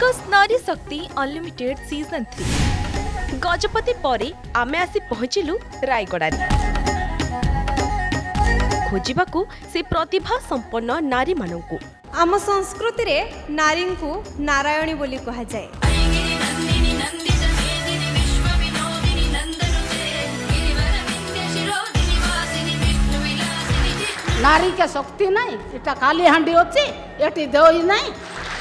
Argus ନାରୀ ଶକ୍ତି unlimited season three Gajapati ପରେ ଆମେ ଆସି ପହଞ୍ଚିଲୁ ରାୟଗଡ଼ାରେ ଖୋଜିବାକୁ ସେ ପ୍ରତିଭା ସମ୍ପନ୍ନ ନାରୀମାନଙ୍କୁ ଆମ ସଂସ୍କୃତିରେ ନାରୀଙ୍କୁ ନାରାୟଣୀ ବୋଲି କୁହାଯାଏ ନାରୀ କେ ଶକ୍ତି ନାହିଁ ଏଟା କାଲି ହାଣ୍ଡି ଅଛି ଏଠି ଦେଇ ନାହିଁ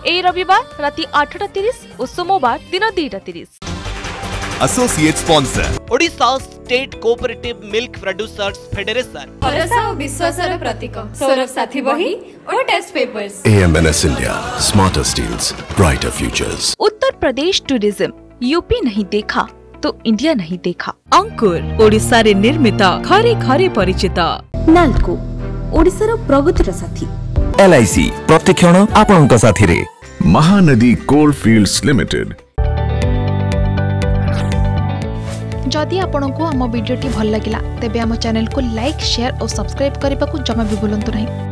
रविवार রবিবার রাতে আটটা তিরিশ ও সোমবার দিন দুইটা তিরিশ। Associate sponsor Odisha state cooperative milk producers federation ভরসা ও বিশ্বাসের प्रतीक सौरभ साथी বহি और test papers AMNS India smarter steels brighter futures Uttar Pradesh tourism UP नहीं देखा तो इंडिया नहीं देखा। अंकुर ओडिशा रे निर्मित घरे घरे परिचित। नालको ओडिशा रो प्रगतिर साथी एलआईसी प्रतिक्षण आपनका साथी रे। Mahanadi coal coalfields limited. जदि आपण को आम भिडी भल लगा तेब आम चेल को लाइक, शेयर और सब्सक्राइब करने को जमा भी बुलां नहीं।